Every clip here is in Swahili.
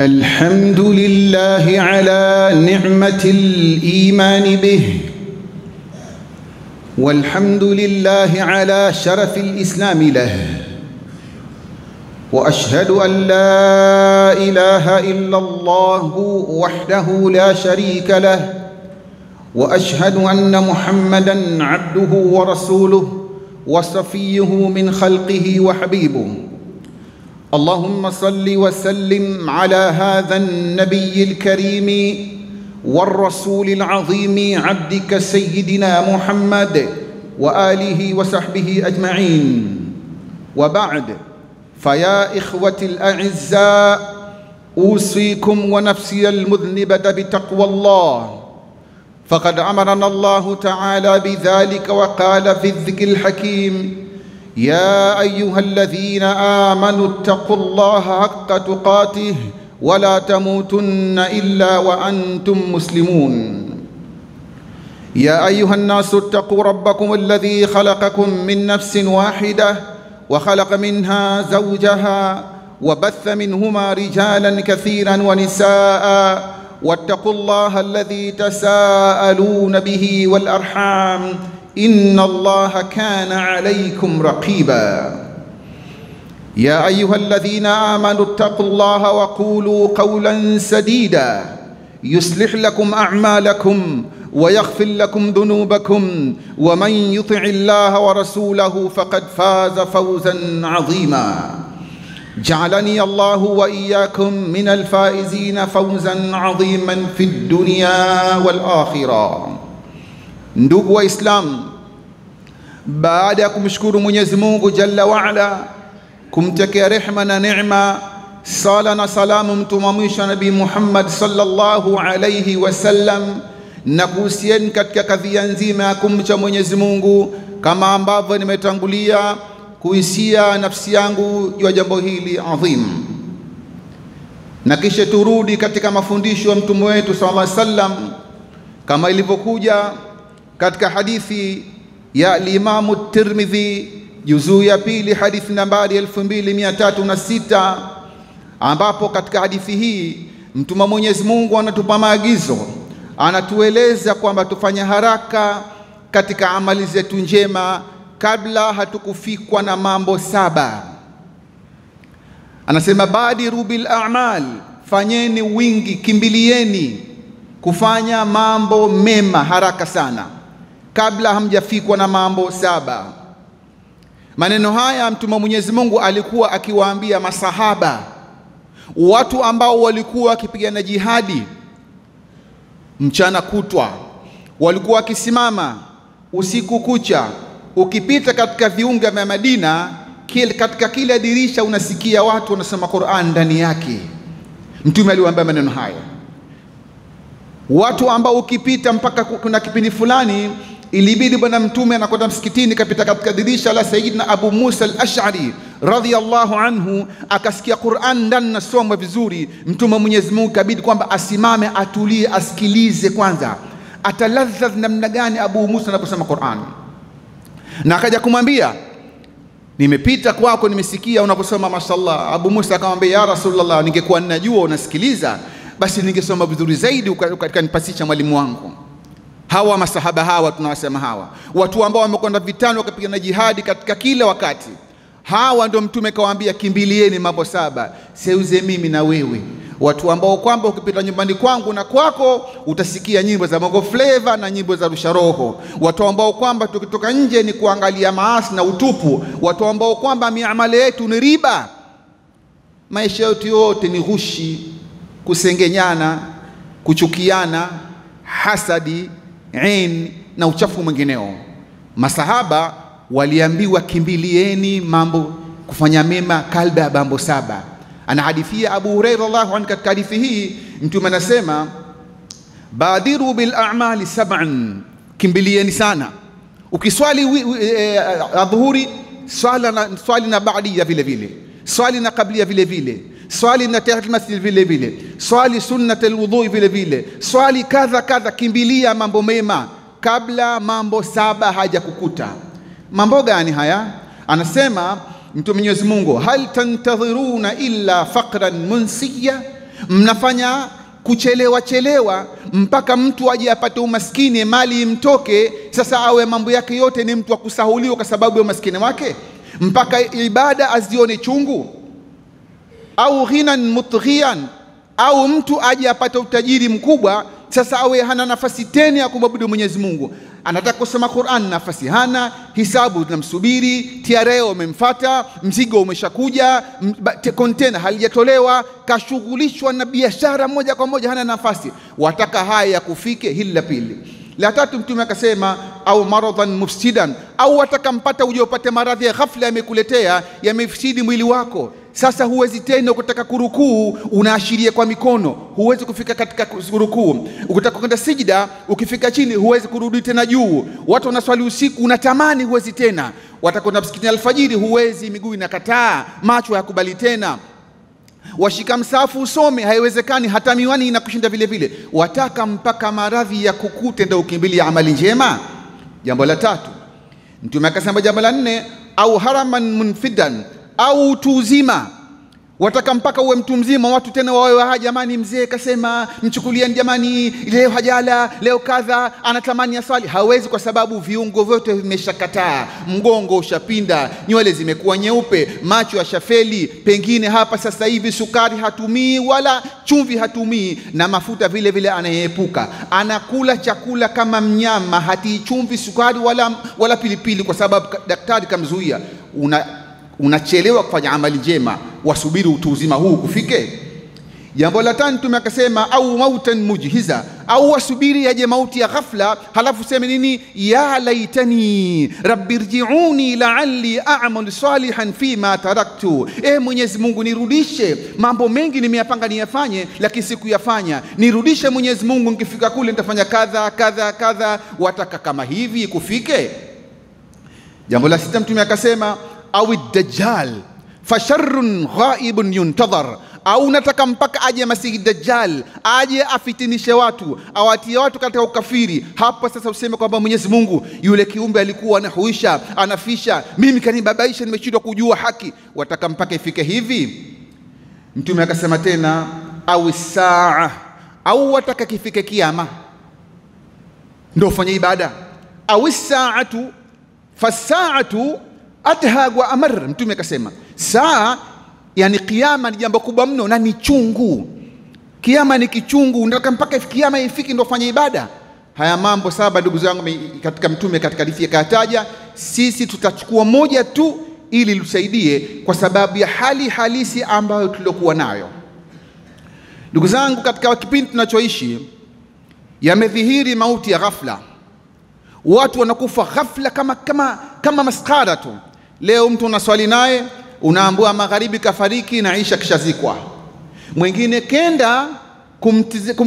الحمد لله على نعمة الإيمان به والحمد لله على شرف الإسلام له وأشهد أن لا إله إلا الله وحده لا شريك له وأشهد أن محمدًا عبده ورسوله وصفيه من خلقه وحبيبه. اللهم صل وسلم على هذا النبي الكريم والرسول العظيم عبدك سيدنا محمد وآله وصحبه أجمعين. وبعد فيا اخوتي الأعزاء أوصيكم ونفسي المذنبة بتقوى الله. فقد أمرنا الله تعالى بذلك وقال في الذكر الحكيم يا أيها الذين آمنوا اتقوا الله حق تقاته ولا تموتن إلا وأنتم مسلمون. يا أيها الناس اتقوا ربكم الذي خلقكم من نفس واحدة وخلق منها زوجها وبث منهما رجالا كثيرا ونساء واتقوا الله الذي تساءلون به والأرحام إن الله كان عليكم رقيبا. يا أيها الذين آمنوا اتقوا الله وقولوا قولا سديدا. يصلح لكم أعمالكم ويغفر لكم ذنوبكم. ومن يطع الله ورسوله فقد فاز فوزا عظيما. جعلني الله وإياكم من الفائزين فوزا عظيما في الدنيا والآخرة. Ndugu waislamu baada ya kumshukuru mwenyezi mungu jalla waala kumtekea rehma na neema sala na salamu mwisho nabii muhammad sallallahu alaihi wasallam na kuhusieni katika kadhia nzima ya kumcha mwenyezi mungu kama ambavyo nimetangulia kuhisia nafsi yangu juu ya jambo hili adhimu, na kisha turudi katika mafundisho ya mtume wetu sallallahu alaihi wasallam kama ilivyokuja katika hadithi ya limamu Tirmidhi juzuu ya pili hadithi nambari 2306 ambapo katika hadithi hii mtuma Mwenyezi Mungu anatupa maagizo, anatueleza kwamba tufanye haraka katika amali zetu njema kabla hatukufikwa na mambo saba. Anasema badiru bil a'mal, fanyeni wingi, kimbilieni kufanya mambo mema haraka sana kabla hamjafikwa na mambo saba. Maneno haya mtume Mwenyezi Mungu alikuwa akiwaambia masahaba, watu ambao walikuwa wakipigana jihadi mchana kutwa, walikuwa wakisimama usiku kucha. Ukipita katika viunga vya Madina, katika kila dirisha unasikia watu wanasoma Qur'an ndani yake. Mtume aliwaambia maneno haya watu ambao ukipita mpaka kuna kipindi fulani ilibidi bwana mtume anakwenda msikitini kapita katika dirisha la Sayyidina Abu Musa al-Ash'ari radhiyallahu anhu, akasikia Qur'an ndani nasomwa vizuri. Mtume Mwenyezi Mungu kabidi kwamba asimame atulie, asikilize kwanza ataladhadh namna gani Abu Musa anaposema Qur'an, na akaja kumwambia nimepita kwako, nimesikia unaposoma mashallah. Abu Musa akamwambia ya Rasulullah, ningekuwa ninajua unasikiliza basi ningesoma vizuri zaidi ukanipasisha mwalimu wangu. Hawa masahaba hawa tunawasema hawa. Watu ambao wamekwenda vitani wakapigana jihadi katika kila wakati, hawa ndio mtume kawaambia, kimbilieni mambo saba, seuze mimi na wewe, watu ambao kwamba ukipita nyumbani kwangu na kwako utasikia nyimbo za Bongo Flava na nyimbo za rusha roho, watu ambao kwamba tukitoka nje ni kuangalia maasi na utupu, watu ambao kwamba miamala yetu ni riba, maisha yetu yote ni ghushi kusengenyana, kuchukiana, hasadi, ain na uchafu mwingineo. Masahaba waliambiwa kimbilieni mambo kufanya mema kalba ya mambo saba. Anahadithia Abu Huraira radhiallahu anhu katika hadithi hii, mtume anasema badiru bil a'mali sab'an, kimbilieni sana. Ukiswali e, adhuhuri swala na, swali na baadia vile vile, swali na kablia vile vile swali na tahiyatul masjid vile vile, swali sunnat wudhu vile vile, swali kadha kadha, kimbilia mambo mema. Kabla mambo saba haja kukuta Mambo gani haya? Anasema Mtume Mwenyezi Mungu, hal tantadhiruna illa faqran munsiya, mnafanya kuchelewa chelewa mpaka mtu aje apate umaskini, mali imtoke, sasa awe mambo yake yote ni mtu wa kusahuliwa kwa sababu ya umaskini wake, mpaka ibada azione chungu, au ghinan mutghian, au mtu aje apate utajiri mkubwa, sasa awe hana nafasi tena ya kumwabudu Mwenyezi Mungu. Anataka kusoma Qur'an, nafasi hana, hisabu tunamsubiri, TRA umemfuata, mzigo umeshakuja, kontena halijatolewa, kashughulishwa na biashara moja kwa moja, hana nafasi. Wataka haya ya kufike. Hili la pili. La tatu, Mtume akasema au maradhan mufsidan, au watakampata uje upate maradhi ya ghafla yamekuletea, yamefsidi mwili wako sasa huwezi tena, ukitaka kurukuu unaashiria kwa mikono, huwezi kufika katika kurukuu. Ukitaka kwenda sijida, ukifika chini huwezi kurudi tena juu. Watu wanaswali usiku, unatamani, huwezi tena. Watakwenda msikitini alfajiri, huwezi, miguu inakataa, macho hayakubali tena. Washika msafu usome, haiwezekani, hata miwani inakushinda vile vile. Wataka mpaka maradhi ya kukute ndio ukimbilia amali njema. Jambo la tatu, Mtume akasema. Jambo la nne, au haraman munfidan au utu uzima, wataka mpaka uwe mtu mzima, watu tena wawe ha, jamani, mzee kasema mchukulieni, jamani, leo hajala, leo kadha, anatamani aswali, hawezi kwa sababu viungo vyote vimeshakataa, mgongo ushapinda, nywele zimekuwa nyeupe, macho yashafeli, pengine hapa sasa hivi sukari hatumii wala chumvi hatumii, na mafuta vile vile anayeepuka, anakula chakula kama mnyama, hatii chumvi, sukari wala, wala pilipili, kwa sababu daktari kamzuia. una unachelewa kufanya amali njema, wasubiri utu uzima huu kufike. Jambo la tano Mtume akasema, au mautan mujhiza, au wasubiri yaje mauti ya ghafla, halafu seme nini? ya laitani rabbi rjiuni la'alli a'malu salihan fima taraktu, e Mwenyezi Mungu nirudishe, mambo mengi nimeyapanga niyafanye, lakini sikuyafanya, nirudishe Mwenyezi Mungu, nikifika kule nitafanya kadha kadha kadha. Wataka kama hivi kufike. Jambo la sita Mtume akasema au dajjal fasharrun ghaibun yuntadhar, au nataka mpaka aje masihi dajjal, aje afitinishe watu, awatie watu katika ukafiri. Hapa sasa useme kwamba Mwenyezi Mungu yule kiumbe alikuwa anahuisha, anafisha, mimi kanibabaisha, nimeshindwa kujua haki. Wataka mpaka ifike hivi? Mtume akasema tena, au saa, au wataka kifike kiama ndio ufanye ibada, au saatu fasaatu atha wa amar. Mtume akasema saa, yani kiama ni jambo kubwa mno na ni chungu. Kiama ni kichungu, unataka mpaka kiama ifiki ndio fanye ibada. Haya mambo saba, ndugu zangu, katika Mtume katika hadithi akataja, sisi tutachukua moja tu ili lusaidie, kwa sababu ya hali halisi ambayo tuliokuwa nayo. Ndugu zangu, katika kipindi tunachoishi yamedhihiri mauti ya ghafla, watu wanakufa ghafla kama, kama, kama maskara tu. Leo mtu unaswali naye unaambua magharibi kafariki na Isha kishazikwa. Mwingine kenda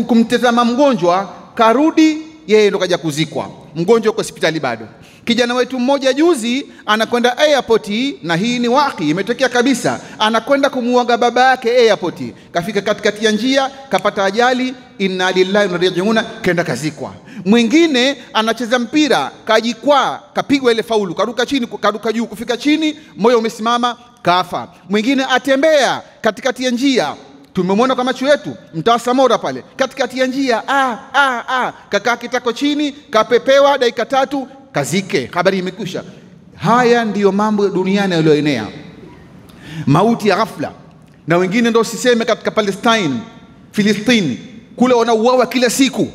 kumtizama kum, mgonjwa karudi, yeye ndo kaja kuzikwa, mgonjwa uko hospitali bado. Kijana wetu mmoja juzi anakwenda airport, na hii ni waki imetokea kabisa, anakwenda kumuaga baba yake airport, kafika katikati ya njia kapata ajali, inna lillahi wa inna ilaihi kenda kazikwa. Mwingine anacheza mpira kajikwaa, kapigwa ile faulu, karuka chini, karuka juu, kufika chini, moyo umesimama, kafa. Mwingine atembea katikati ya njia tumemwona kwa macho yetu mtaa Samora pale katikati ya njia, ah, ah, ah, kakaa kitako chini, kapepewa dakika tatu, kazike, habari imekwisha. Haya ndiyo mambo duniani yaliyoenea, mauti ya ghafla. Na wengine ndo siseme katika Palestine, Filistini kule wanauawa kila siku,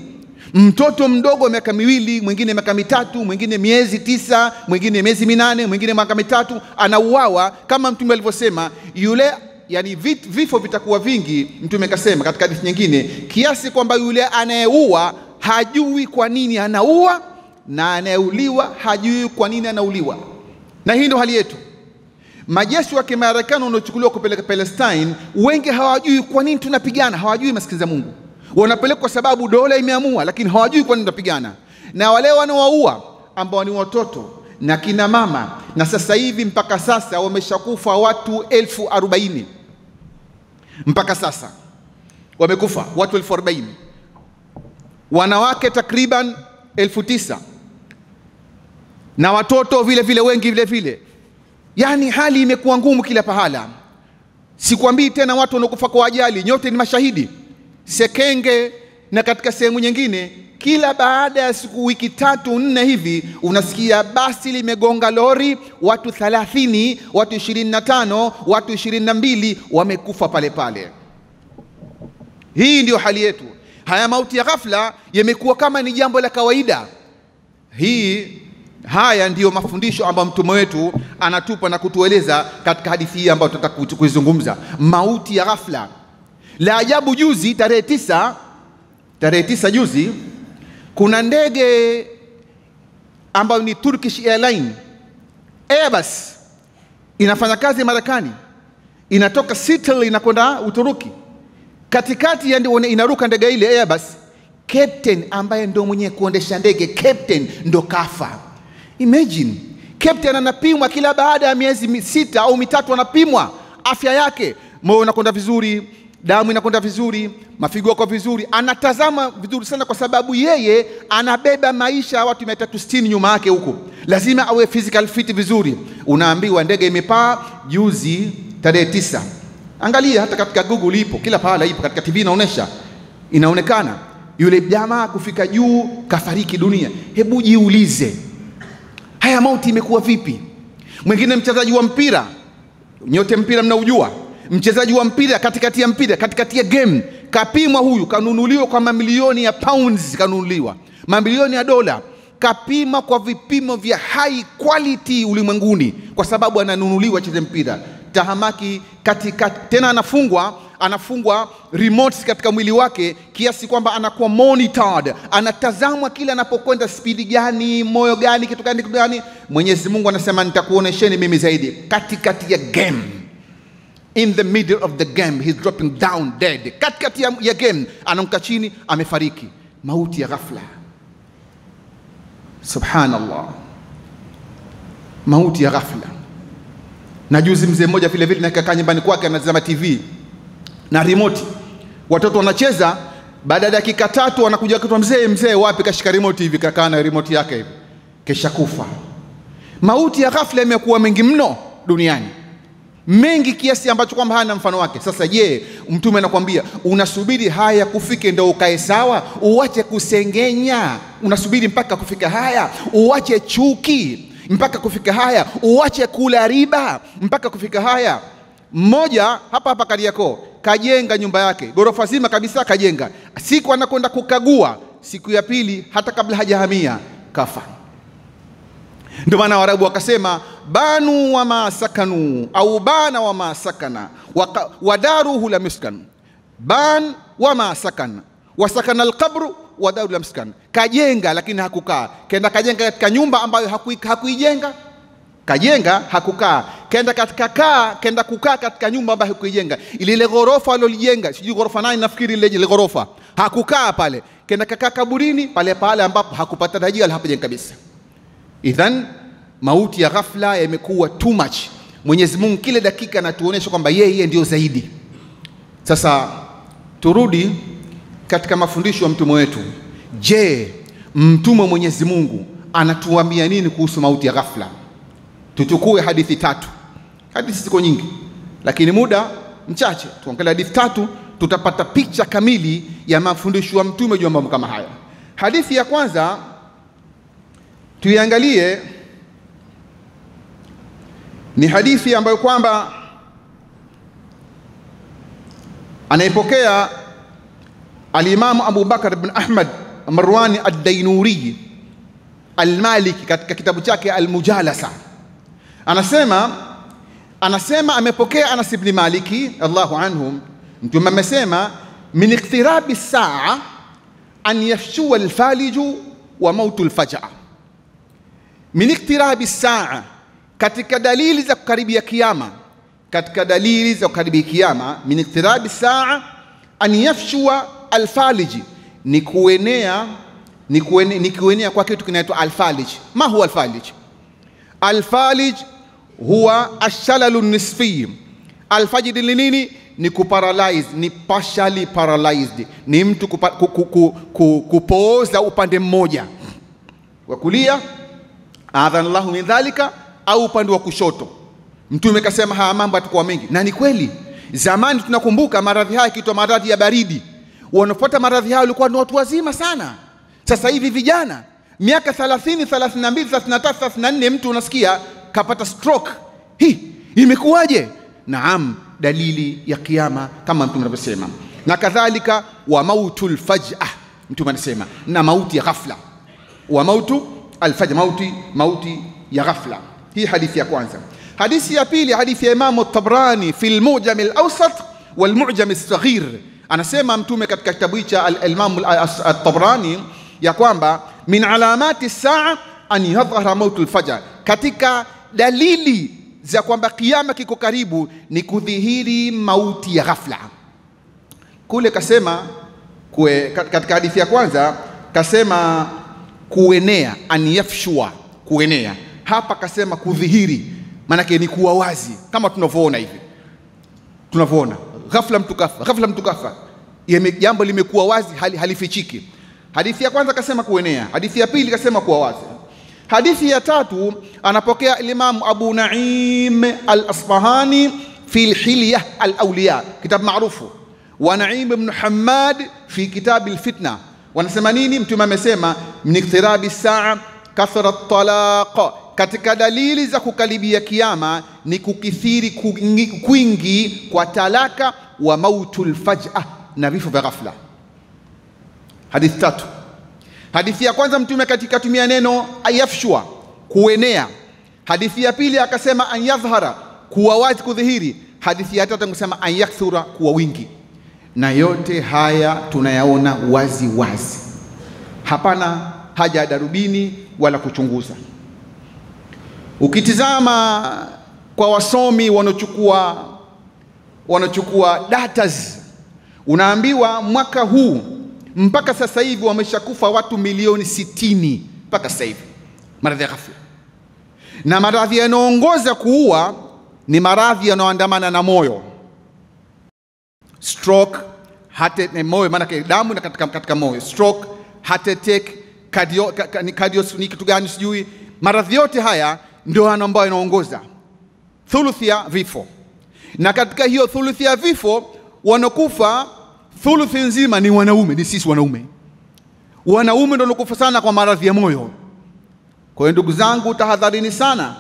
mtoto mdogo miaka miwili, mwingine miaka mitatu, mwingine miezi tisa, mwingine miezi minane, mwingine miaka mitatu, anauawa kama Mtume alivyosema yule yani vit, vifo vitakuwa vingi. Mtume kasema katika hadithi nyingine, kiasi kwamba yule anayeua hajui kwa nini anaua na anayeuliwa hajui kwa nini anauliwa. Na hii ndio hali yetu. Majeshi wa Kimarekani wanaochukuliwa kupeleka Palestine, wengi hawajui kwa nini tunapigana, hawajui maskini za Mungu. Wanapelekwa kwa sababu dola imeamua, lakini hawajui kwa nini tunapigana. Na wale wanaowaua ambao ni watoto na kina mama, na sasa hivi mpaka sasa wameshakufa watu elfu arobaini mpaka sasa wamekufa watu elfu arobaini wanawake takriban elfu tisa na watoto vile vile wengi vile vile. Yani hali imekuwa ngumu kila pahala. Sikwambii tena watu wanaokufa kwa ajali, nyote ni mashahidi. Sekenge na katika sehemu nyingine, kila baada ya siku wiki tatu nne hivi unasikia basi limegonga lori, watu 30, watu 25, watu 22 wamekufa pale pale. Hii ndiyo hali yetu. Haya mauti ya ghafla yamekuwa kama ni jambo la kawaida. Hii haya ndiyo mafundisho ambayo mtume wetu anatupa na kutueleza katika hadithi hii ambayo tutataka kuizungumza, mauti ya ghafla. La ajabu, juzi tarehe tisa, tarehe tisa juzi, kuna ndege ambayo ni Turkish Airline Airbus inafanya kazi Marekani, inatoka Seattle inakwenda Uturuki katikati ya inaruka ndege ile Airbus, captain ambaye ndo mwenye kuendesha ndege captain ndo kafa. Imagine captain anapimwa kila baada ya miezi sita au mitatu, anapimwa. Afya yake, moyo unakwenda vizuri, damu inakwenda vizuri, mafigo yako vizuri, anatazama vizuri sana, kwa sababu yeye anabeba maisha ya watu mia tatu sitini nyuma yake huko, lazima awe physical fit vizuri. Unaambiwa ndege imepaa juzi tarehe tisa. Angalia hata katika Google ipo, kila pahala ipo, katika TV inaonesha, inaonekana yule jamaa kufika juu kafariki dunia. Hebu jiulize, haya mauti imekuwa vipi? Mwingine mchezaji wa mpira, nyote mpira mnaujua, mchezaji wa mpira katikati ya mpira, katikati ya game, kapimwa huyu, kanunuliwa kwa mamilioni ya pounds, kanunuliwa mamilioni ya dola, kapima kwa vipimo vya high quality ulimwenguni, kwa sababu ananunuliwa cheze mpira tahamaki katika, tena anafungwa anafungwa remotes katika mwili wake kiasi kwamba anakuwa monitored, anatazamwa kila anapokwenda, spidi gani, moyo gani, kitu gani, kitu gani. Mwenyezi Mungu anasema nitakuonesheni mimi zaidi. Katikati ya game, in the middle of the game he's dropping down dead. Katikati ya, ya game anamka chini, amefariki. Mauti ya ghafla, subhanallah, mauti ya ghafla na juzi mzee mmoja vile vile nakaa nyumbani kwake anatazama TV na remote, watoto wanacheza. Baada ya dakika tatu wanakuja kutoa, mzee, mzee wapi? Kashika remote hivi, kakaa na remote yake hivi, kesha kufa. Mauti ya ghafla yamekuwa mengi mno duniani, mengi kiasi ambacho kwamba hana mfano wake. Sasa je, Mtume anakuambia unasubiri haya kufike ndio ukae sawa? Uache kusengenya, unasubiri mpaka kufika haya? Uache chuki mpaka kufika haya, uache kula riba mpaka kufika haya. Mmoja hapa hapa Kariakoo kajenga nyumba yake ghorofa zima kabisa, kajenga. Siku anakwenda kukagua, siku ya pili, hata kabla hajahamia kafa. Ndio maana Waarabu wakasema banu wa masakanu au bana wama sakana wadaruhu la miskan ban wa sakana wasakana alqabru wadaru la miskan, kajenga lakini hakukaa. Kenda kajenga katika nyumba ambayo hakuijenga, kajenga hakukaa. Kenda katika kaa, kenda kukaa katika nyumba ambayo hakuijenga. Ile ile ghorofa alolijenga, sijui ghorofa nani, nafikiri ile ile ghorofa, hakukaa pale. Kenda kakaa kaburini pale pale ambapo hakupata tajia hapajenga kabisa. Idhan, mauti ya ghafla yamekuwa too much. Mwenyezi Mungu kila dakika anatuonyesha kwamba yeye ndio zaidi. Sasa turudi katika mafundisho ya mtume wetu. Je, mtume Mwenyezi Mungu anatuambia nini kuhusu mauti ya ghafla? Tuchukue hadithi tatu. Hadithi ziko nyingi, lakini muda mchache, tuangalie hadithi tatu, tutapata picha kamili ya mafundisho ya mtume juu ya mambo kama haya. Hadithi ya kwanza tuiangalie, ni hadithi ambayo kwamba anaipokea Alimamu Abu Bakar bin Ahmad Marwani Ad-Dainuri Al-Maliki katika kitabu chake Al-Mujalasa, anasema anasema amepokea Anas ibn Maliki Allahu anhum, mtume amesema min iqtirabi saa an yafshua alfaliju wa mautu lfajaa. Min iqtirabi saa, katika dalili za kukaribia kiyama, katika dalili za kukaribia kiyama, min iqtirabi saa an yafshua alfaliji ni kuenea ni kuenea, ni kuenea kwa kitu kinaitwa alfalij. Ma huwa alfalij? Alfalij huwa ashalalu nisfi. Alfajiri ni nini? Ni kuparalyze, ni partially paralyzed, ni mtu kupa, ku, ku, ku, ku, kupooza upande mmoja wa kulia, adhana Allahu min dhalika, au upande wa kushoto. Mtume kasema haya mambo yatakuwa mengi, na ni kweli Zamani tunakumbuka maradhi haya kitwa maradhi ya baridi, wanaopata maradhi hayo walikuwa ni watu wazima sana. Sasa hivi vijana miaka 30, 32, 33, 34, mtu unasikia kapata stroke. Hii imekuwaje? Naam, dalili ya kiyama kama mtume anavyosema, na kadhalika wa mautul faj'a, mtume anasema na mauti ya ghafla, wa mautu alfaj'a, mauti mauti ya ghafla. Hii hadithi ya kwanza. Hadithi ya pili, hadithi ya Imamu Tabrani fi lmujam alawsat walmujam alsaghir, anasema mtume katika kitabu hicho Alimamu Tabrani ya kwamba min alamati saa an yadhhara mautu lfajr, katika dalili za kwamba kiama kiko karibu ni kudhihiri mauti ya ghafla. Kule kasema kue, katika hadithi ya kwanza kasema kuenea, an yafshua, kuenea. Hapa kasema kudhihiri, maanake ni kuwa wazi, kama tunavyoona hivi, tunavyoona ghafla mtu kafa, ghafla mtu kafa, jambo limekuwa wazi, hali, halifichiki. Hadithi ya kwanza kasema kuenea, hadithi ya pili kasema kuwa wazi. Hadithi ya tatu anapokea limamu Abu Naim al-Asfahani fi lhilya al-awliya, kitabu maarufu wa Naim ibn Hammad fi kitabi lfitna. Wanasema nini? Mtume amesema min iktirabi saa kathra talaq, katika dalili za kukaribia kiama ni kukithiri kwingi kwa talaka wa mautu lfaj'a, na vifo vya ghafla. Hadithi tatu. Hadithi ya kwanza mtume katika neno ayafshwa, kuenea. Hadithi ya pili akasema an yadhhara, kuwa wazi, kudhihiri. Hadithi ya tatu akasema an yakthura, kuwa wingi. Na yote haya tunayaona wazi wazi, hapana haja ya darubini wala kuchunguza. Ukitizama kwa wasomi wanaochukua wanaochukua datas, unaambiwa mwaka huu mpaka sasa hivi wameshakufa watu milioni sitini mpaka sasa hivi. Maradhi ya ghafla, na maradhi yanayoongoza kuua ni maradhi yanayoandamana na moyo, stroke, heart moyo, maana damu katika, katika moyo, stroke, heart attack, cardio, cardio, ni kitu gani sijui. Maradhi yote haya ndio ambayo yanaongoza. Thuluthi ya vifo, na katika hiyo thuluthi ya vifo wanakufa thuluthi nzima ni wanaume, ni sisi wanaume. Wanaume ndio wanakufa sana kwa maradhi ya moyo. Kwa hiyo ndugu zangu, tahadharini sana,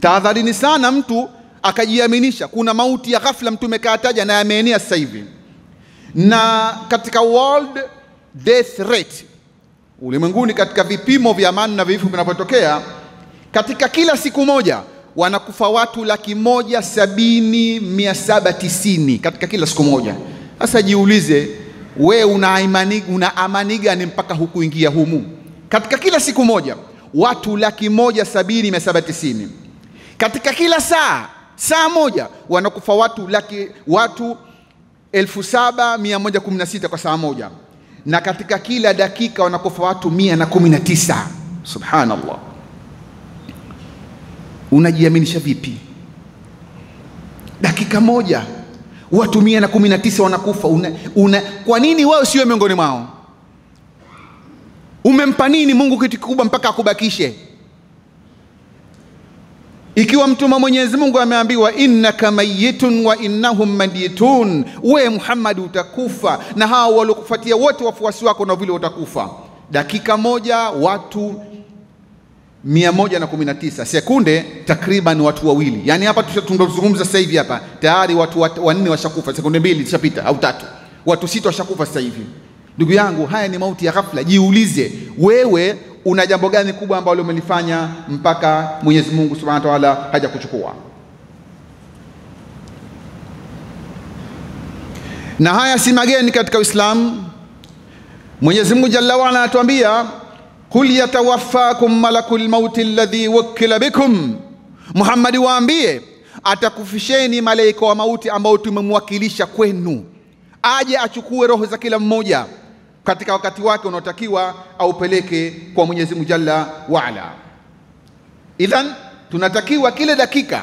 tahadharini sana mtu akajiaminisha kuna mauti ya ghafla. Mtume kaataja na yameenea sasa hivi, na katika world death rate ulimwenguni, katika vipimo vya amani na vifo vinavyotokea katika kila siku moja wanakufa watu laki moja sabini mia saba tisini katika kila siku moja. Sasa jiulize we una imani, una amani gani mpaka hukuingia humu? Katika kila siku moja watu laki moja sabini mia saba tisini katika kila saa saa moja wanakufa watu laki watu elfu saba mia moja kumi na sita kwa saa moja, na katika kila dakika wanakufa watu mia na kumi na tisa. Subhanallah, unajiaminisha vipi? Dakika moja watu mia na kumi na tisa wanakufa una, una, kwa nini wewe siwe miongoni mwao? Umempa nini Mungu kitu kikubwa mpaka akubakishe? Ikiwa mtuma Mwenyezi Mungu ameambiwa innaka mayitun wa innahum mayitun, we muhammadi utakufa na hawa waliokufuatia wote wafuasi wako na vile utakufa. Dakika moja watu mia moja na kumi na tisa sekunde takriban watu wawili. Yani hapa tunazungumza sasa hivi hapa tayari watu wanne washakufa, sekunde mbili zishapita au tatu, watu sita washakufa sasa hivi. Ndugu yangu, haya ni mauti ya ghafla. Jiulize wewe, una jambo gani kubwa ambalo umelifanya mpaka Mwenyezi Mungu Subhanahu wa Ta'ala hajakuchukua? Na haya si mageni katika Uislamu. Mwenyezi Mungu Jalla wa Ala anatuambia Kul yatawaffakum malakul mauti alladhi wukkila bikum, Muhammadi waambie atakufisheni malaika wa mauti ambao tumemwakilisha kwenu, aje achukue roho za kila mmoja katika wakati wake unaotakiwa aupeleke kwa Mwenyezi Mungu Jalla waala. Idhan tunatakiwa kila dakika.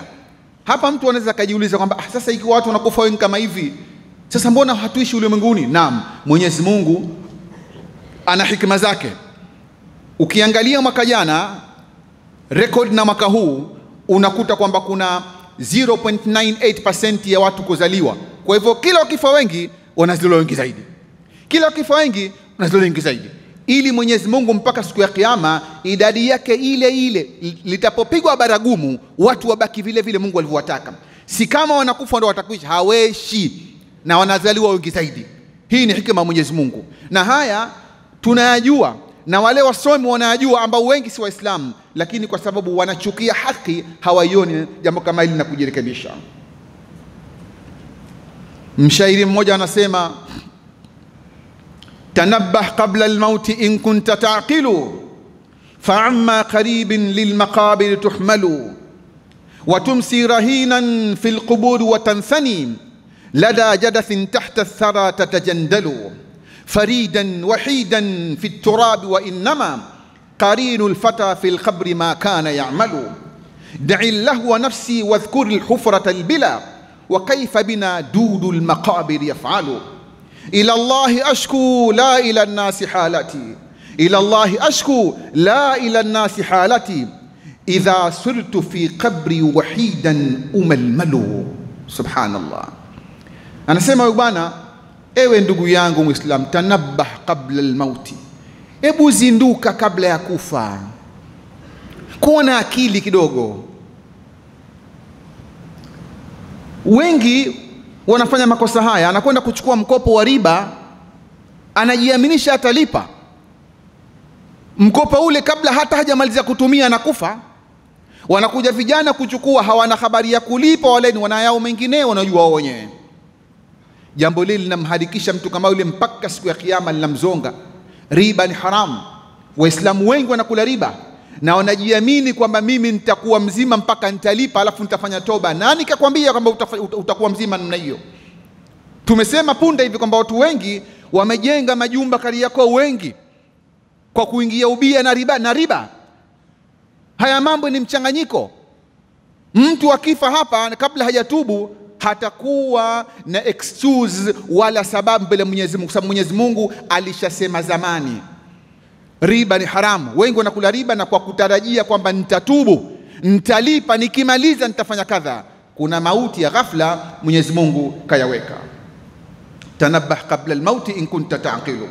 Hapa mtu anaweza akajiuliza kwamba ah, sasa ikiwa watu wanakufa wengi kama hivi, sasa mbona hatuishi ulimwenguni? Naam, Mwenyezi Mungu ana hikima zake. Ukiangalia mwaka jana record na mwaka huu unakuta kwamba kuna 0.98% ya watu kuzaliwa. Kwa hivyo kila wakifa wengi wanazaliwa wengi zaidi, kila wakifa wengi wanazaliwa wengi zaidi, ili Mwenyezi Mungu mpaka siku ya Kiyama idadi yake ile ile litapopigwa baragumu, watu wabaki vile vile Mungu alivyowataka, si kama wanakufa ndio watakuisha, haweshi na wanazaliwa wengi zaidi. Hii ni hikima ya Mwenyezi Mungu, na haya tunayajua na wale wasomi wanajua ambao wengi si Waislamu, lakini kwa sababu wanachukia haki hawaioni jambo kama hili na kujirekebisha. Mshairi mmoja anasema, tanabbah qabla almauti in kunta taqilu fa amma qaribin lilmaqabir tuhmalu wa tumsi rahinan fi lquburi wa tanthani lada jadathin tahta athara tatajandalu فريدا وحيدا في التراب وإنما قرين الفتى في الخبر ما كان يعمل. دع اللهو نفسي واذكر الحفرة البلا وكيف بنا دود المقابر يفعل. إلى الله أشكو لا إلى الناس حالتي. إلى الله أشكو لا إلى الناس حالتي. إذا صرت في قبري وحيدا أململ. سبحان الله. أنا سيما يبانا Ewe ndugu yangu Muislam, tanabbah qabla almauti, hebu zinduka kabla ya kufa, kuwa na akili kidogo. Wengi wanafanya makosa haya, anakwenda kuchukua mkopo wa riba, anajiaminisha atalipa mkopo ule kabla hata hajamaliza kutumia, anakufa. Wanakuja vijana kuchukua, hawana habari ya kulipa, waleni wanayao mengineo, wanajua wao wenyewe jambo lile linamhadikisha mtu kama yule mpaka siku ya kiyama linamzonga. Riba ni haramu. Waislamu wengi wanakula riba na wanajiamini kwamba mimi nitakuwa mzima mpaka nitalipa, alafu nitafanya toba. Nani kakwambia kwamba utakuwa mzima namna hiyo? Tumesema punde hivi kwamba watu wengi wamejenga majumba Kariakoo, wengi kwa kuingia ubia na riba, na riba. Haya mambo ni mchanganyiko. Mtu akifa hapa kabla hajatubu hatakuwa na excuse wala sababu mbele Mwenyezi Mungu, sababu Mwenyezi Mungu alishasema zamani riba ni haramu. Wengi wanakula riba na kwa kutarajia kwamba nitatubu, nitalipa, nikimaliza nitafanya kadha. Kuna mauti ya ghafla Mwenyezi Mungu kayaweka. Tanabbah qabla almauti in kunta taqilu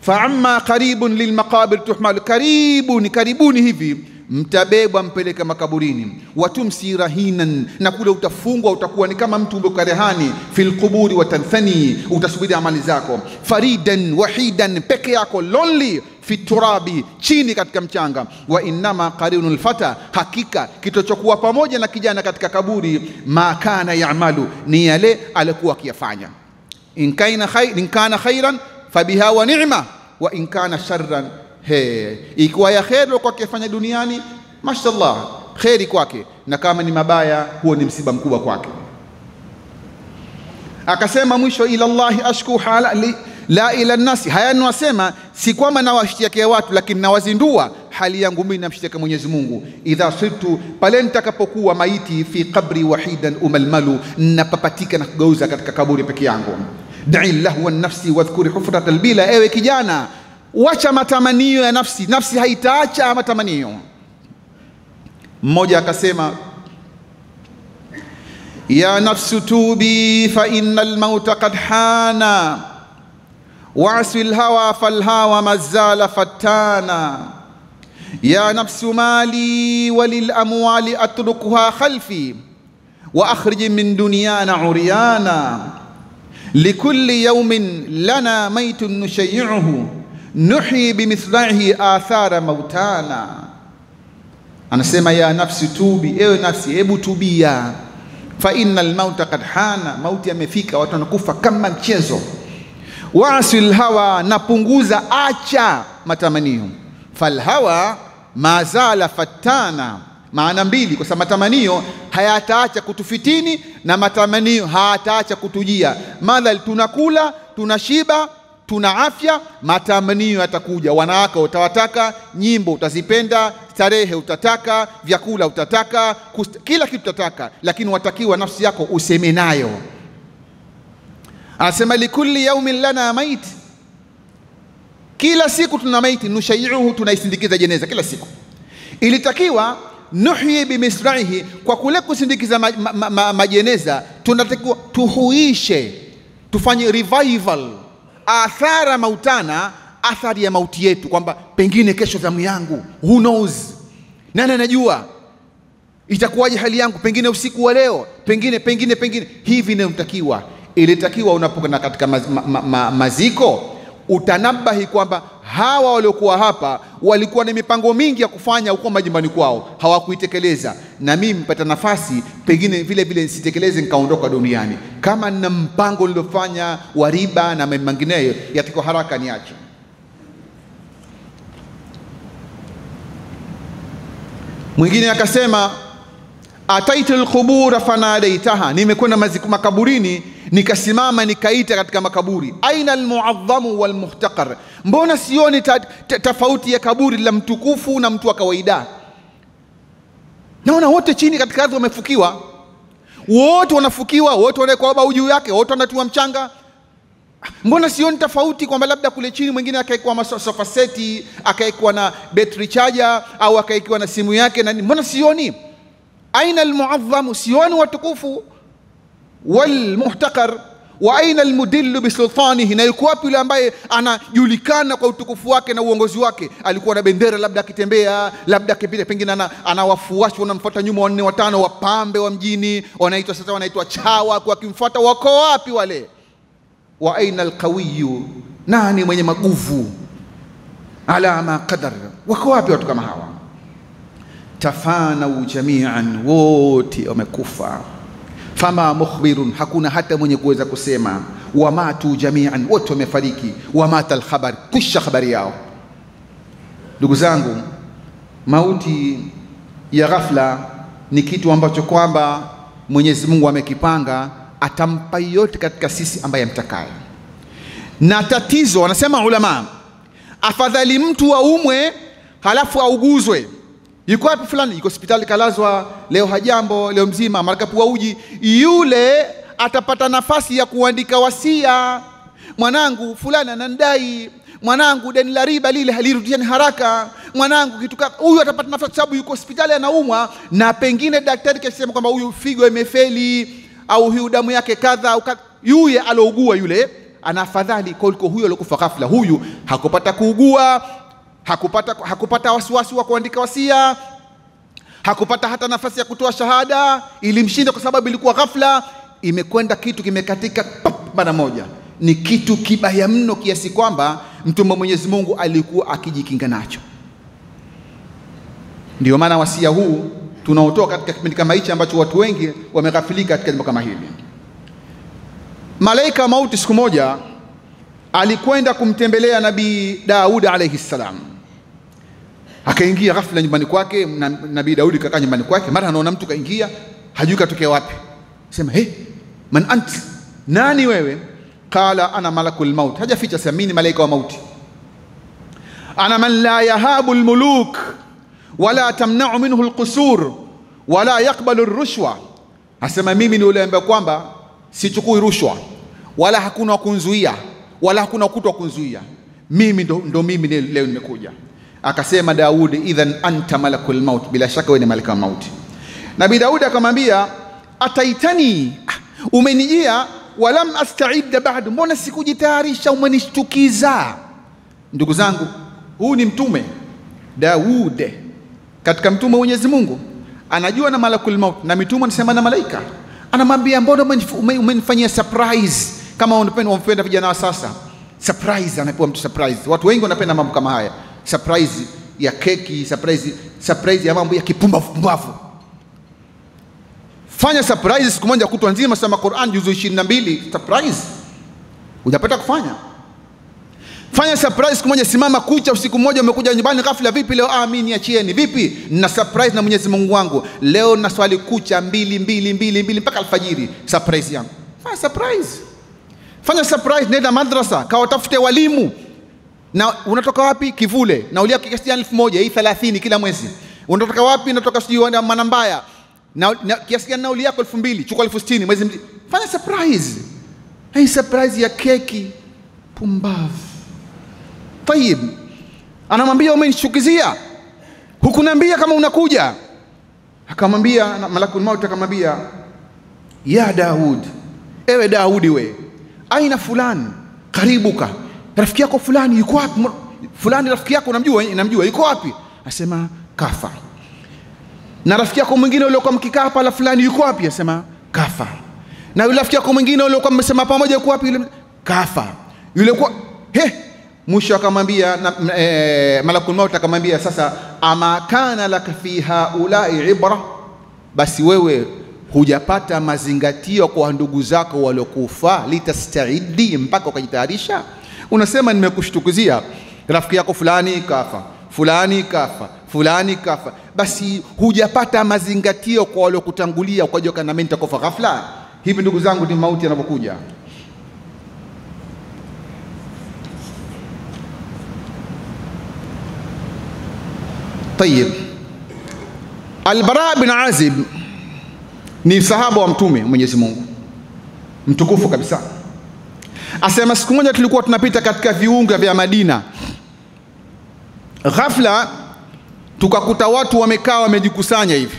fa amma qaribun lilmaqabir tuhmalu, karibuni karibuni hivi mtabebwa mpeleka makaburini, watumsi rahinan, na kule utafungwa, utakuwa ni kama mtu umekaa rehani, fil quburi wa tanthani, utasubiri amali zako, faridan wahidan, peke yako, lonely fi turabi, chini katika mchanga. Wa innama qarinu lfata, hakika kitochokuwa pamoja na kijana katika kaburi, ma kana yamalu, ni yale alikuwa akiyafanya. In kana khairan fabiha wa ni'ma wa in kana sharran He, ikiwa ya kheri alikuwa akifanya duniani, mashallah, kheri kwake, na kama ni mabaya, huo ni msiba mkubwa kwake. Akasema mwisho, ila llahi ashku hala li, la ila nasi Haya ninasema si kwamba nawashtakia watu, lakini nawazindua hali yangu mimi, namshtaka Mwenyezi Mungu. Idha sirtu, pale nitakapokuwa maiti, fi qabri wahidan umalmalu, napapatika na kugeuza katika kaburi peke yangu. Dai lahwa nafsi wadhkuri hufrat albila, ewe kijana Wacha matamanio ya nafsi, nafsi haitaacha matamanio. Mmoja akasema, ya nafsu tubi fa inna almauta qad hana wasi lhawa falhawa mazala fattana ya nafsu mali walilamwali atrukha khalfi wa akhrij min dunyana uryana likulli yawmin lana maitun nushayi'uhu nuhi bimithlahi athara mautana. Anasema ya nafsi tubi, ewe nafsi, hebu tubia. Fa inna almauta kad hana, mauti yamefika, watu wanakufa kama mchezo. Wasil hawa, napunguza, acha matamanio. Falhawa mazala fatana, maana mbili, kwa sababu matamanio hayataacha kutufitini na matamanio hayataacha kutujia. Madhal, tunakula tunashiba tuna afya, matamanio yatakuja. Wanawake utawataka, nyimbo utazipenda, starehe utataka, vyakula utataka, kust... kila kitu utataka, lakini watakiwa nafsi yako useme nayo. Anasema likulli yaumin lana mait, kila siku tuna maiti, nushayiuhu, tunaisindikiza jeneza kila siku. Ilitakiwa nuhyi bimisraihi, kwa kule kusindikiza ma, ma, ma, majeneza tunatakiwa tuhuishe, tufanye revival athara mautana, athari ya mauti yetu, kwamba pengine kesho zamu yangu, who knows, nani anajua? Itakuwaje hali yangu, pengine usiku wa leo, pengine pengine pengine. Hivi inavyotakiwa, ilitakiwa unapokana katika ma, ma, ma, maziko utanabahi kwamba hawa waliokuwa hapa walikuwa na mipango mingi ya kufanya huko majumbani kwao, hawakuitekeleza, na mimi mpata nafasi pengine vile vile nisitekeleze, nikaondoka duniani. Kama nina mpango niliofanya wa riba na mengineyo, yatiko haraka niache. Mwingine akasema ataitu lkubura fanadaitaha, nimekwenda makaburini nikasimama nikaita katika makaburi, aina almuadhamu walmuhtaqar, mbona sioni ta, ta, tofauti ya kaburi la mtukufu na mtu wa kawaida? Naona wote chini katika ardhi wamefukiwa, wote wanafukiwa, wote wanawekwa bau juu yake, wote wanatiwa mchanga. Mbona sioni tofauti kwamba labda kule chini mwingine akaekwa sofa seti, na betri chaja au akaekiwa na simu yake na? Mbona sioni aina almuadhamu, sioni watukufu walmuhtaqar wa aina almudillu bisultanihi, na yuko wapi yule ambaye anajulikana kwa utukufu wake na uongozi wake? Alikuwa na bendera, labda akitembea, labda akipita, pengine ana, ana wafuasi wanamfuata nyuma, wanne watano, wapambe wa mjini wanaitwa sasa, wanaitwa chawa, wakimfuata. Wako wapi wale? wa aina alqawiyu, nani mwenye maguvu? ala ma qadar, wako wapi watu kama hawa? Tafanau jamian, wote wamekufa fama mukhbirun, hakuna hata mwenye kuweza kusema. Wamatu jamian, wote wamefariki. Wamata alkhabar, kusha habari yao. Ndugu zangu, mauti ya ghafla ni kitu ambacho kwamba Mwenyezi Mungu amekipanga, atampa yote katika sisi ambaye amtakaye. Na tatizo, wanasema ulama, afadhali mtu aumwe halafu auguzwe yuko wapi fulani, yuko hospitali kalazwa, leo hajambo, leo mzima, marakapua uji. Yule atapata nafasi ya kuandika wasia, mwanangu fulani anandai, mwanangu deni la riba lile halirudishani haraka, mwanangu kitu. Huyu atapata nafasi sababu yuko hospitali anaumwa, na pengine daktari kasema kwamba huyu figo imefeli au huyu damu yake kadha au. Yule alougua yule ana afadhali kuliko huyu aliokufa ghafla. Huyu hakupata kuugua hakupata, hakupata wasiwasi wa kuandika wasia, hakupata hata nafasi ya kutoa shahada, ilimshinda kwa sababu ilikuwa ghafla, imekwenda kitu kimekatika mara moja. Ni kitu kibaya mno kiasi kwamba mtume wa Mwenyezi Mungu alikuwa akijikinga nacho. Ndio maana wasia huu tunaotoa katika kipindi kama hichi ambacho watu wengi wameghafilika katika jambo kama hili. Malaika mauti siku moja alikwenda kumtembelea Nabii Daudi alayhi salam, akaingia ghafla nyumbani kwake. Nabii Daudi kakaa nyumbani kwake, mara anaona mtu kaingia, hajui katokea wapi. Sema hey, man ant, nani wewe? Qala ana malakul maut, hajaficha sema mimi ni malaika wa mauti. Ana man la yahabu almuluk wala tamna'u minhu alqusur wala yaqbalu rushwa, asema mimi ni yule ambaye kwamba sichukui rushwa wala hakuna kunzuia wala hakuna kutu wa kunzuia mimi ndo, ndo mimi leo nimekuja. Akasema Daudi, idhan anta malakul maut, bila shaka wewe ni malaika wa mauti. Nabii Daudi akamwambia ataitani, umenijia, walam astaidda ba'du, mbona sikujitayarisha, umenishtukiza. Ndugu zangu, huu ni mtume Daud, katika mtume wa Mwenyezi Mungu, anajua na malakul maut, na mitume anasema na malaika, anamwambia mbona umenifanyia surprise? Kama wanapenda vijana wa sasa. Surprise, anapewa mtu surprise. Watu wengi wanapenda mambo kama haya, surprise ya keki, surprise, surprise ya mambo ya kipumbavu pumbavu. Fanya surprise siku moja kutwa nzima, soma Qur'an juzu 22, surprise hujapata kufanya. Fanya surprise siku moja, simama kucha usiku mmoja, umekuja nyumbani ghafla, vipi leo? Ah, mimi niachieni, vipi? Na surprise na Mwenyezi Mungu wangu leo, na swali kucha mbili mbili mbili mbili mpaka alfajiri, surprise yangu. Fanya surprise Fanya surprise, nenda madrasa kawatafute walimu. Na unatoka wapi? Kivule, nauli yako kiasi elfu moja hii thelathini kila mwezi. Unatoka wapi? Natoka sijui Manambaya, na, na kiasi gani nauli yako? elfu mbili chukua elfu sitini mwezi. Fanya surprise. Hii surprise ya keki, pumbavu. Tayib, anamwambia umenishukizia, hukuniambia kama unakuja. akamwambia na malakul maut akamwambia ya Daud, ewe Daudi we, aina fulani karibuka, rafiki yako fulani yuko wapi? Fulani rafiki yako unamjua? Namjua, yuko wapi? Asema kafa. Na rafiki yako mwingine uliokuwa mkikaa pala fulani yuko wapi? Asema kafa. Na yule rafiki yako mwingine uliokuwa mmesema pamoja yuko wapi? Yule kafa. Yule kwa he mwisho akamwambia e, malakul maut akamwambia sasa, ama kana laka fi haulai ibra, basi wewe hujapata mazingatio kwa ndugu zako waliokufa, litastaidi, mpaka ukajitayarisha. Unasema nimekushtukizia rafiki yako fulani kafa, fulani kafa, fulani kafa, basi hujapata mazingatio kwa waliokutangulia, ukaja kana mimi nitakufa ghafla. Hivi ndugu zangu, ni mauti yanavyokuja. Tayib, Albara bin Azib ni sahaba wa mtume Mwenyezi Mungu. Mtukufu kabisa, asema siku moja tulikuwa tunapita katika viunga vya Madina, ghafla tukakuta watu wamekaa wamejikusanya hivi.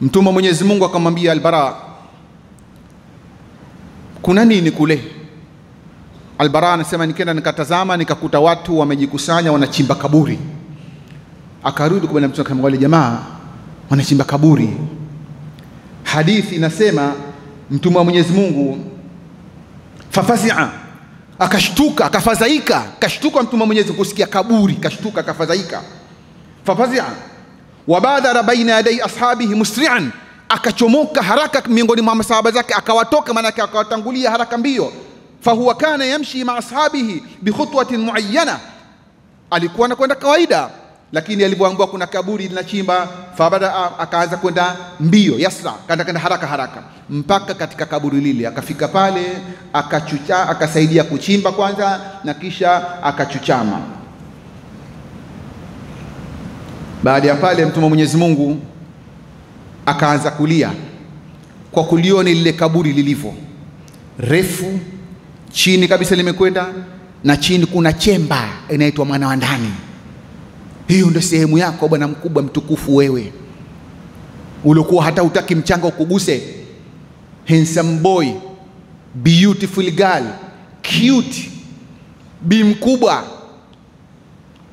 Mtume Mwenyezi Mungu akamwambia Albara, kuna nini kule? Albara anasema nikenda nikatazama, nikakuta watu wamejikusanya wanachimba kaburi. Akarudi kwa Mtume akamwambia wale jamaa wanachimba kaburi. Hadithi inasema mtume wa Mwenyezi Mungu fafazia, akashtuka akafadhaika, kashtuka mtume wa Mwenyezi kusikia kaburi, kashtuka akafadhaika. Fafazia. Wabadara baina yadai ashabihi musri'an, akachomoka haraka miongoni mwa masahaba zake, akawatoka, maanake akawatangulia haraka mbio. Fahuwa kana yamshi ma ashabihi bikhutwatin muayyana, alikuwa anakwenda kawaida lakini alipoambiwa kuna kaburi linachimba, fabada akaanza kwenda mbio, yasra, kanda kanda haraka haraka mpaka katika kaburi lile. Akafika pale akachucha, akasaidia kuchimba kwanza, na kisha akachuchama. Baada ya pale, mtume Mwenyezi Mungu akaanza kulia kwa kuliona lile kaburi lilivyo refu, chini kabisa limekwenda, na chini kuna chemba inaitwa mwana wa ndani hiyo ndio sehemu yako bwana mkubwa mtukufu, wewe uliokuwa hata utaki mchanga ukuguse. Handsome boy, beautiful girl, cute, bi mkubwa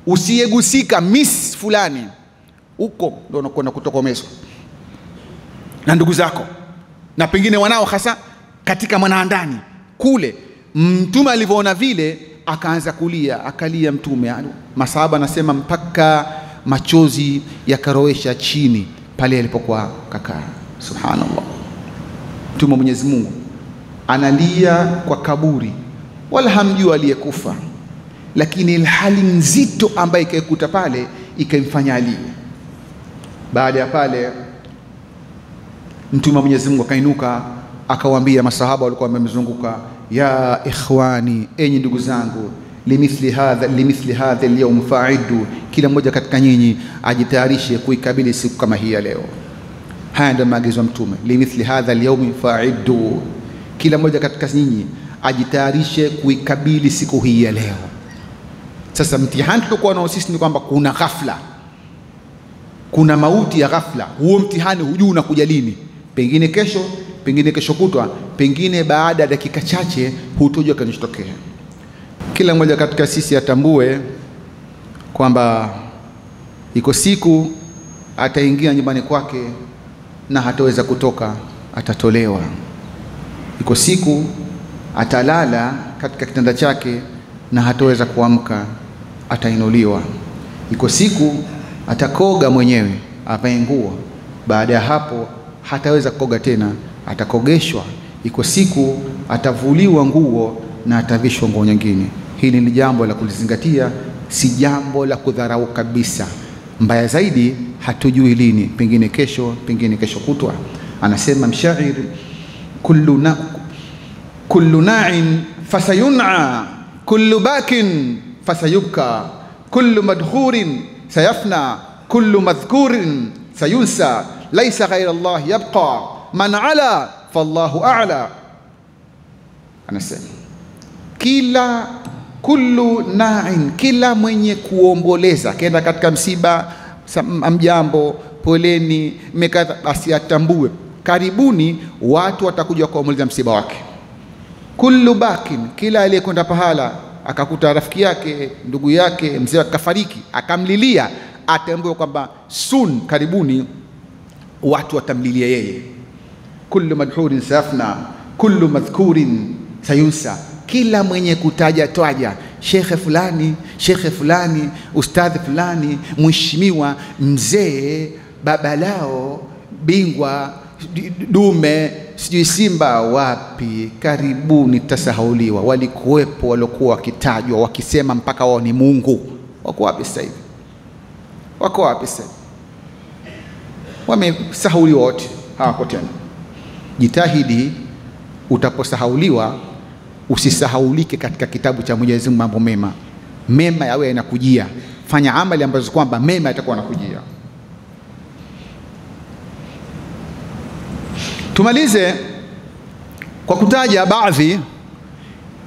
usiyegusika, miss fulani, huko ndio unakwenda kutokomezwa na ndugu zako na pengine wanao, hasa katika mwanaandani kule. Mtume alivyoona vile akaanza kulia, akalia Mtume. Masahaba anasema mpaka machozi yakarowesha chini pale alipokuwa kakaa. Subhanallah, Mtume wa Mwenyezi Mungu analia kwa kaburi, wala hamjua aliyekufa, lakini hali nzito ambayo ikaikuta pale ikamfanya alie. Baada ya pale, Mtume wa Mwenyezi Mungu akainuka akawaambia masahaba walikuwa wamemzunguka ya ikhwani, enyi ndugu zangu, limithli hadha limithli hadha alyawm fa'idu, kila mmoja katika nyinyi ajitayarishe kuikabili siku kama hii ya leo. Haya ndio maagizo ya Mtume, limithli hadha alyawm fa'idu, kila mmoja katika nyinyi ajitayarishe kuikabili siku hii ya leo. Sasa mtihani tuliokuwa nao sisi ni kwamba kuna ghafla, kuna mauti ya ghafla. Huo mtihani hujui unakuja lini, pengine kesho pengine kesho kutwa, pengine baada ya dakika chache, hutojua kinachotokea. Kila mmoja katika sisi atambue kwamba iko siku ataingia nyumbani kwake na hataweza kutoka, atatolewa. Iko siku atalala katika kitanda chake na hataweza kuamka, atainuliwa. Iko siku atakoga mwenyewe, avae nguo, baada ya hapo hataweza kukoga tena atakogeshwa. Iko siku atavuliwa nguo na atavishwa nguo nyingine. Hili ni jambo la kulizingatia, si jambo la kudharau kabisa. Mbaya zaidi, hatujui lini, pengine kesho, pengine kesho kutwa. Anasema mshair, kullu na kullu na'in fasayun'a kullu bakin fasayubka kullu madkhurin sayafna kullu madhkurin sayunsa laysa ghayra Allah yabqa man ala fallahu a'la. Anasema kila kullu na'in, kila mwenye kuomboleza, kenda katika msiba, mjambo, poleni, mekadha basi atambue karibuni watu watakuja kuomboleza msiba wake. Kullu bakin, kila aliyekwenda pahala akakuta rafiki yake, ndugu yake, mzee wake kafariki, akamlilia, atambue kwamba sun, karibuni watu watamlilia yeye. Kullu madhurin safna kullu madhkurin sayunsa, kila mwenye kutaja twaja shekhe fulani, shekhe fulani, ustadhi fulani, mheshimiwa, mzee, baba lao, bingwa, dume, sijui simba, wapi, karibuni tasahauliwa. Walikuwepo waliokuwa wakitajwa wakisema mpaka wao ni Mungu. Wako wapi sasa hivi? Wako wapi sasa hivi? Wamesahauliwa wote, hawako tena. Jitahidi utaposahauliwa usisahaulike katika kitabu cha Mwenyezi Mungu mambo mema mema yawe yanakujia. Fanya amali ambazo kwamba mema yatakuwa yanakujia. Tumalize kwa kutaja baadhi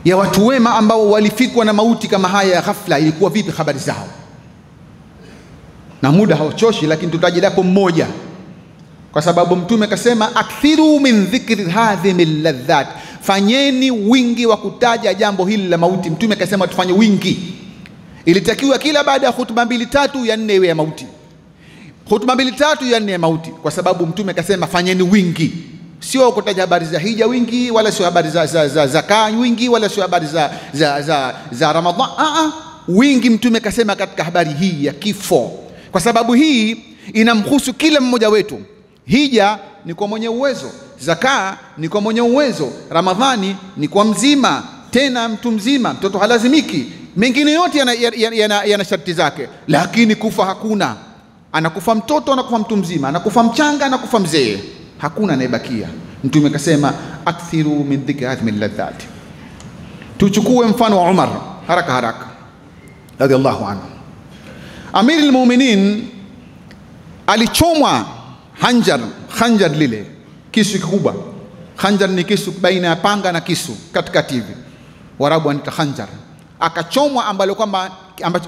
ya watu wema ambao walifikwa na mauti kama haya ya ghafla. Ilikuwa vipi habari zao? Na muda hauchoshi, lakini tutaje japo mmoja, kwa sababu Mtume akasema, akthiru min dhikri hadhimi ladhat, fanyeni wingi wa kutaja jambo hili la mauti. Mtume akasema tufanye wingi. Ilitakiwa kila baada ya hutuba mbili tatu ya nne iwe ya mauti, hutuba mbili tatu ya nne ya mauti, kwa sababu Mtume akasema fanyeni wingi, sio kutaja habari za hija wingi, wala sio habari za, za, za zaka wingi, wala sio habari za, za, za, za Ramadhan. Aa, wingi Mtume akasema katika habari hii ya kifo, kwa sababu hii inamhusu kila mmoja wetu. Hija ni kwa mwenye uwezo, zaka ni kwa mwenye uwezo, Ramadhani ni kwa mzima, tena mtu mzima, mtoto halazimiki. Mengine yote yana, yana, yana, yana sharti zake, lakini kufa hakuna. Anakufa mtoto, anakufa mtu mzima, anakufa mchanga, anakufa mzee, hakuna anayebakia. Mtume kasema akthiru min dhikri hadhihi ladhati. Tuchukue mfano wa Umar haraka haraka, radhiallahu anhu. Amiri lmuminin alichomwa hanjar, hanjar lile kisu kikubwa. Hanjar ni kisu baina ya panga na kisu katikati hivi, Warabu wanaita hanjar. Akachomwa ambalo kwamba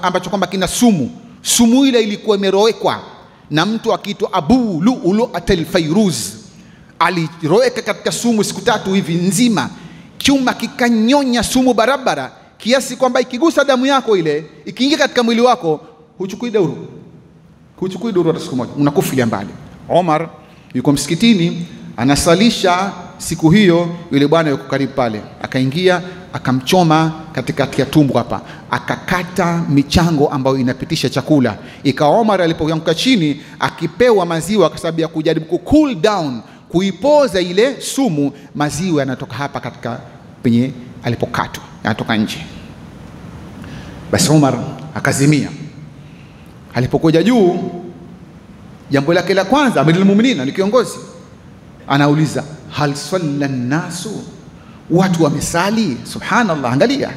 ambacho, kwamba kina sumu. Sumu ile ilikuwa imerowekwa na mtu akiitwa Abu Lu'lu'at al-Fayruz, aliroweka katika sumu siku tatu hivi nzima, chuma kikanyonya sumu barabara, kiasi kwamba ikigusa damu yako ile ikiingia katika mwili wako huchukui dauru, huchukui dauru hata siku moja, unakufilia mbali. Omar yuko msikitini anasalisha siku hiyo, yule bwana yuko karibu pale, akaingia akamchoma katikati ya tumbo hapa, akakata michango ambayo inapitisha chakula. Ikawa Omar alipoanguka chini akipewa maziwa kwa sababu ya kujaribu ku cool down, kuipoza ile sumu, maziwa yanatoka hapa katika penye alipokatwa, yanatoka nje. Basi Omar akazimia. Alipokuja juu jambo lake la kwanza, Amirul Mu'minin ni kiongozi, anauliza hal salla nnasu, watu wamesali? Subhanallah, angalia,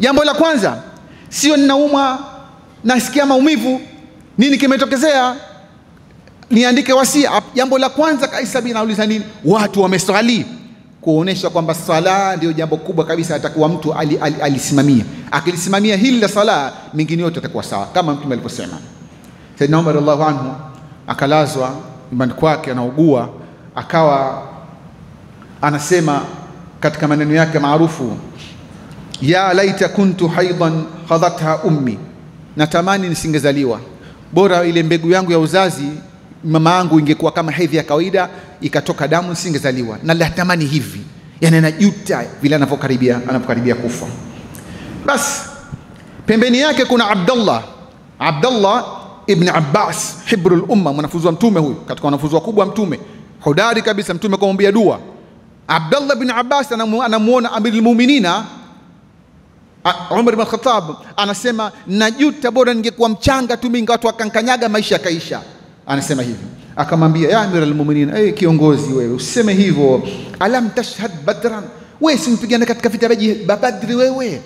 jambo la kwanza sio ninaumwa, nasikia maumivu, nini kimetokezea, niandike wasia. Jambo la kwanza kabisa bi nauliza nini? Watu wamesali, kuonesha kwamba sala ndio jambo kubwa kabisa, atakuwa mtu alisimamia ali, ali akilisimamia hili la sala, mingine yote atakuwa sawa, kama Mtume aliposema Saidina Umar radhiallahu anhu akalazwa nyumbani kwake, anaugua, akawa anasema katika maneno yake maarufu, ya laita kuntu haidan khadhatha ummi, natamani nisingezaliwa, bora ile mbegu yangu ya uzazi mama yangu ingekuwa kama hedhi ya kawaida, ikatoka damu, nisingezaliwa. Na natamani hivi, yani anajuta vile anavyokaribia anapokaribia kufa. Basi pembeni yake kuna abdallah Abdullah ibn Abbas hibrul umma, mwanafunzi wa mtume huyu, katika wanafunzi wakubwa wa mtume, hodari kabisa. Mtume kumwambia dua. Abdullah bin Abbas anamuona Amirul Muminina Umar ibn Khattab, anasema najuta, bora ningekuwa mchanga tu mingi, watu wakankanyaga, maisha yakaisha. Anasema hivi, akamwambia ya Amirul Muminina, hey, kiongozi wewe, useme hivyo. Alam tashhad badran, wewe simpigana katika vita vya Badri wewe?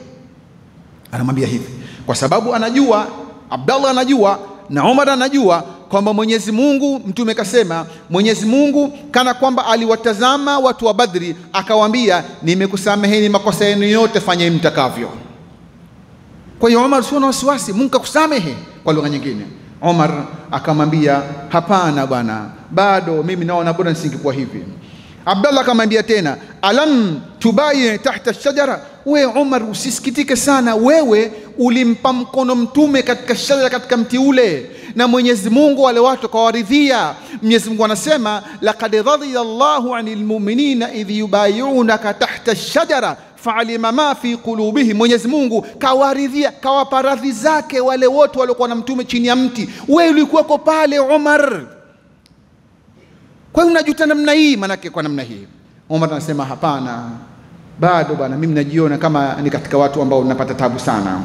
Anamwambia hivi kwa sababu anajua Abdallah anajua na Umar anajua kwamba Mwenyezi Mungu, mtume kasema, Mwenyezi Mungu kana kwamba aliwatazama watu wa Badri akawaambia, nimekusameheni makosa yenu yote, fanyeni mtakavyo. Kwa hiyo Umar, sio na wasiwasi, Mungu kakusamehe. Kwa lugha nyingine, Umar akamwambia hapana bwana, bado mimi naona bora nisingekuwa hivi. Abdallah akamwambia tena, alam tubai tahta shajara, we Umar usisikitike sana, wewe ulimpa mkono mtume katika shajara, katika mti ule, na Mwenyezi Mungu wale watu akawaridhia. Mwenyezi Mungu anasema laqad radhiya Allahu anil mu'minina idh yubayunaka tahta shajara faalima ma fi qulubihim, Mwenyezi Mungu kawaridhia, kawapa radhi zake wale wote waliokuwa na mtume chini ya mti. Wewe ulikuwako pale Umar, kwa hiyo unajuta namna hii? Manake kwa namna hii Umar anasema hapana, bado bwana, mimi najiona kama ni katika watu ambao napata tabu sana.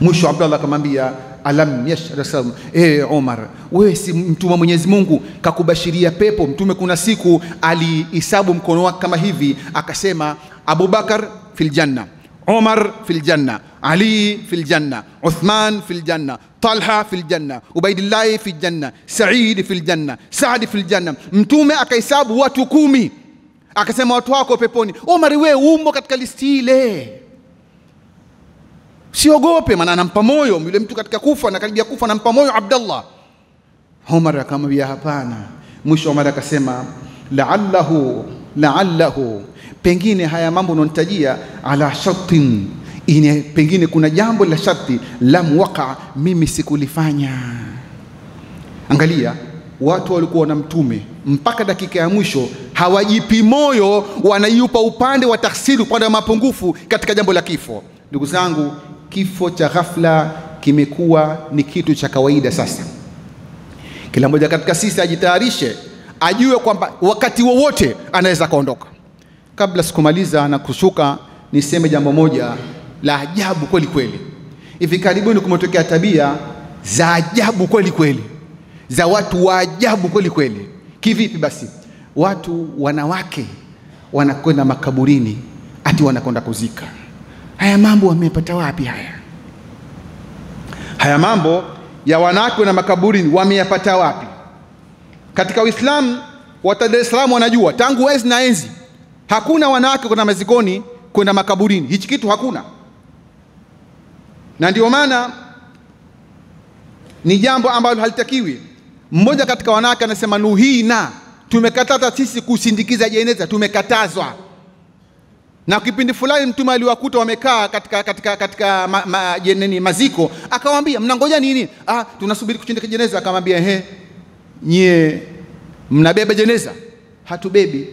Mwisho Abdallah akamwambia alam yashrasam e Umar, wewe si mtume wa Mwenyezi Mungu kakubashiria pepo? Mtume kuna siku alihisabu mkono wake kama hivi, akasema Abubakar fil janna, Omar fil janna, Ali fil janna, Uthman fil janna, Talha fil janna, Ubaidillahi fil janna, saidi fil janna, Saadi fil janna. Mtume akahesabu watu kumi, akasema watu wako peponi. Omar, wewe umo katika listi ile Siogope, maana anampa moyo yule mtu katika kufa na karibia kufa, anampa moyo Abdallah. Omar akamwambia hapana. Mwisho Omar akasema laallahu laallahu, pengine haya mambo unanitajia ala shartin ine, pengine kuna jambo la sharti lam waqa, mimi sikulifanya. Angalia, watu walikuwa na mtume mpaka dakika ya mwisho hawajipi moyo, wanaiupa upande wa taksiri, upande wa mapungufu katika jambo la kifo. Ndugu zangu, kifo cha ghafla kimekuwa ni kitu cha kawaida sasa. Kila mmoja katika sisi ajitayarishe, ajue kwamba wakati wowote anaweza kaondoka. Kabla sikumaliza na kushuka, niseme jambo moja la ajabu kweli kweli. Hivi karibuni kumetokea tabia za ajabu kweli kweli, za watu wa ajabu kweli kweli. Kivipi basi? Watu wanawake wanakwenda makaburini, ati wanakwenda kuzika Haya mambo wamepata wapi haya? Haya mambo ya wanawake na makaburini wameyapata wapi? Katika Uislamu, wa Dar es Salaam wanajua tangu enzi na enzi hakuna wanawake kwenda mazikoni, kwenda makaburini. Hichi kitu hakuna, na ndio maana ni jambo ambalo halitakiwi. Mmoja katika wanawake anasema nuhina, tumekataza sisi kusindikiza jeneza, tumekatazwa na kipindi fulani mtume aliwakuta wamekaa katika, katika, katika ma, ma, jeneni maziko, akawaambia mnangoja nini? Ah, tunasubiri kuchindika jeneza. Akamwambia ehe, nyie mnabeba jeneza? Hatubebi.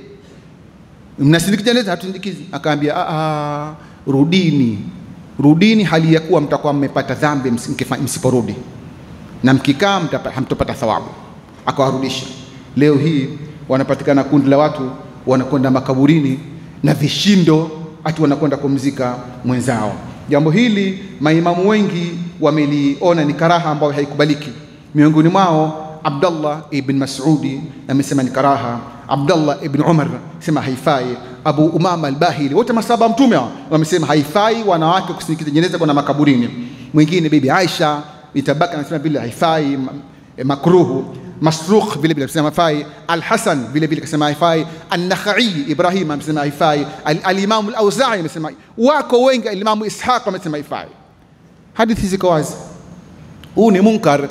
Mnasindikiza jeneza? Hatusindikizi. Akaambia ah, rudini, rudini hali ya kuwa mtakuwa mmepata dhambi msiporudi, na mkikaa hamtopata thawabu. Akawarudisha. Leo hii wanapatikana kundi la watu wanakwenda makaburini na vishindo ati wanakwenda kumzika mwenzao. Jambo hili maimamu wengi wameliona ni karaha ambayo haikubaliki. Miongoni mwao Abdallah ibn Mas'udi amesema ni karaha, Abdallah ibn Umar sema haifai, Abu Umama al-Bahili, wote masaba mtume wamesema haifai wanawake kusindikiza kwenda makaburini. Mwingine bibi Aisha itabaka anasema vile haifai, makruhu Masrukh vile vile akasema haifai. Al-Hasan vile vile akasema haifai. An-Nakhai Ibrahim amesema haifai. Al-Imam Al-Auza'i amesema, wako wengi. Al-Imam Ishaq amesema haifai. Hadithi ziko wazi. Huu ni munkar,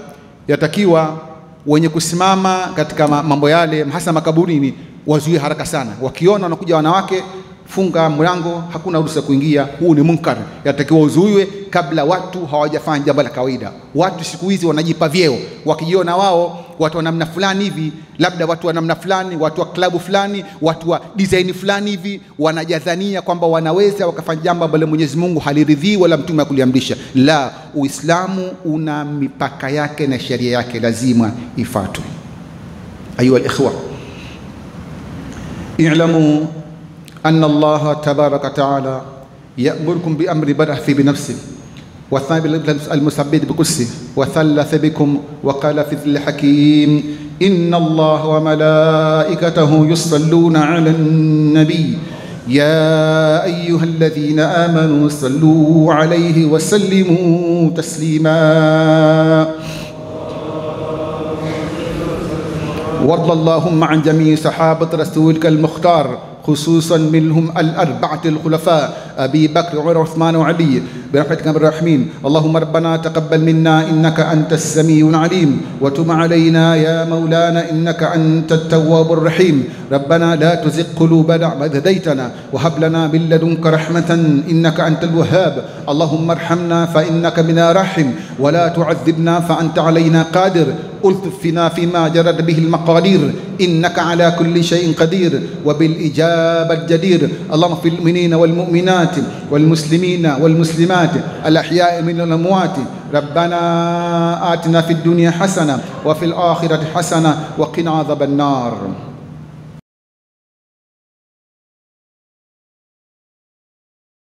yatakiwa wenye kusimama katika mambo yale, hasa makaburini, wazuie haraka sana. Wakiona wanakuja wanawake, funga mlango, hakuna ruhusa kuingia. Huu ni munkar, yatakiwa uzuiwe kabla watu hawajafanya jambo la kawaida. Watu siku hizi wanajipa vyeo, wakijiona wao watu wa namna fulani hivi, labda watu wa namna fulani, watu wa klabu fulani, watu wa design fulani hivi, wanajadhania kwamba wanaweza wakafanya jambo ambalo Mwenyezi Mungu haliridhii wala mtume akuliamrisha. La, Uislamu una mipaka yake na sheria yake, lazima ifatwe. Ayuha alikhwa, i'lamu tabaraka taala ya'murukum bi amri bada fi binafsihi وثابت المثبت بقدسه وثلث بكم وقال في الحكيم إن الله وملائكته يصلون على النبي. يا أيها الذين آمنوا صلوا عليه وسلموا تسليما. وارض اللهم عن جميع صحابة رسولك المختار. خصوصا منهم الأربعة الخلفاء أبي بكر وعثمان وعلي برحمتك يا الراحمين اللهم ربنا تقبل منا إنك أنت السميع العليم. وتب علينا يا مولانا إنك أنت التواب الرحيم. ربنا لا تزغ قلوبنا بعد هديتنا. وهب لنا من لدنك رحمة إنك أنت الوهاب. اللهم ارحمنا فإنك بنا رحم ولا تعذبنا فأنت علينا قادر. ألطف فينا فيما جرت به المقادير إنك على كل شيء قدير وبالإجابة الجدير. اللهم في المؤمنين والمؤمنات والمسلمين والمسلمات الأحياء من الأموات. ربنا آتنا في الدنيا حسنة وفي الآخرة حسنة وقنا عذاب النار.